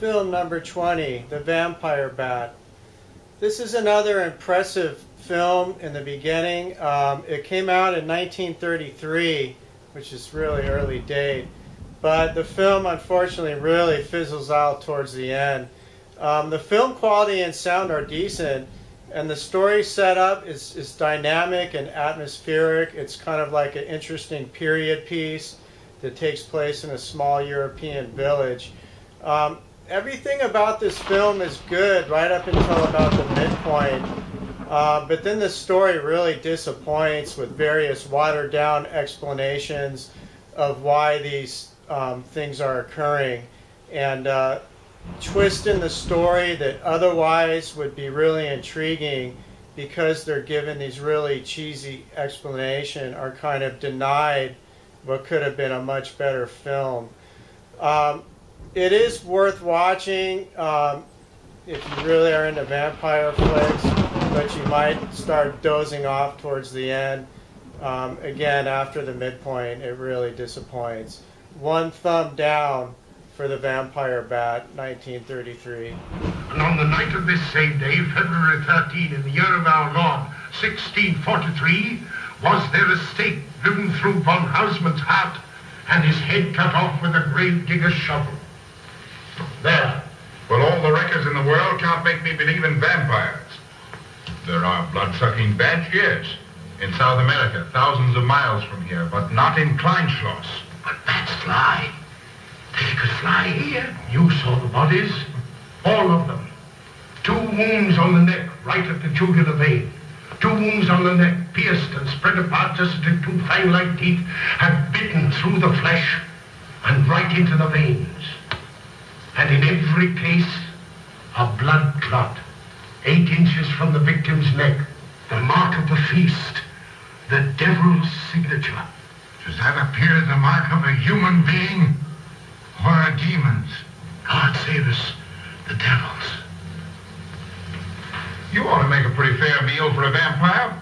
Film number 20, The Vampire Bat. This is another impressive film in the beginning. Um, it came out in 1933, which is really early date, but the film unfortunately really fizzles out towards the end. Um, the film quality and sound are decent, and the story setup is, is dynamic and atmospheric. It's kind of like an interesting period piece that takes place in a small European village. Um, everything about this film is good right up until about the midpoint. Uh, but then the story really disappoints with various watered down explanations of why these um, things are occurring. And uh, twist in the story that otherwise would be really intriguing because they're given these really cheesy explanation are kind of denied what could have been a much better film. Um, it is worth watching um, if you really are into vampire flicks, but you might start dozing off towards the end. Um, again, after the midpoint, it really disappoints. One thumb down for the Vampire Bat, 1933. And on the night of this same day, February 13, in the year of our Lord, 1643, was there a stake driven through von Hausmann's heart and his head cut off with a grave digger's shovel. There. Well, all the records in the world can't make me believe in vampires. There are blood-sucking bats, yes. In South America, thousands of miles from here, but not in Kleinschloss. But bats fly. They could fly here. You saw the bodies. All of them. Two wounds on the neck, right at the jugular vein. Two wounds on the neck, pierced and spread apart just as two fang-like teeth had bitten through the flesh and right into the veins and in every case, a blood clot, eight inches from the victim's neck, the mark of the feast, the devil's signature. Does that appear the mark of a human being or a demon's? God save us, the devil's. You ought to make a pretty fair meal for a vampire.